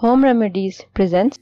Home Remedies presents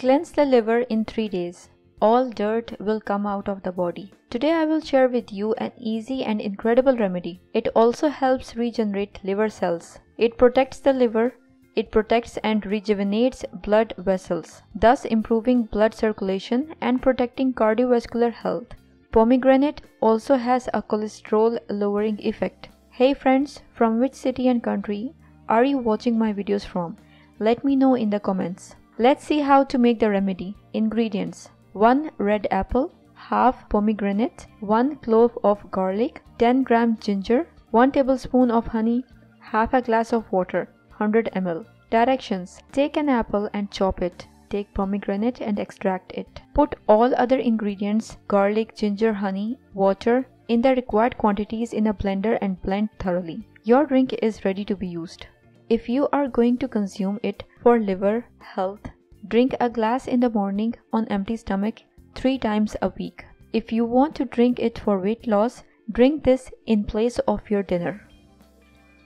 Cleanse the liver in 3 days. All dirt will come out of the body. Today I will share with you an easy and incredible remedy. It also helps regenerate liver cells. It protects the liver. It protects and rejuvenates blood vessels, thus improving blood circulation and protecting cardiovascular health. Pomegranate also has a cholesterol lowering effect. Hey friends, from which city and country are you watching my videos from? Let me know in the comments. Let's see how to make the remedy. Ingredients 1 red apple, half pomegranate, 1 clove of garlic, 10 gram ginger, 1 tablespoon of honey, half a glass of water, 100 ml. Directions Take an apple and chop it. Take pomegranate and extract it. Put all other ingredients garlic, ginger, honey, water in the required quantities in a blender and blend thoroughly. Your drink is ready to be used. If you are going to consume it for liver health, drink a glass in the morning on empty stomach 3 times a week. If you want to drink it for weight loss, drink this in place of your dinner.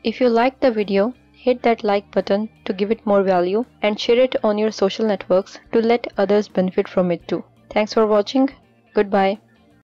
If you liked the video, hit that like button to give it more value and share it on your social networks to let others benefit from it too. Thanks for watching. Goodbye.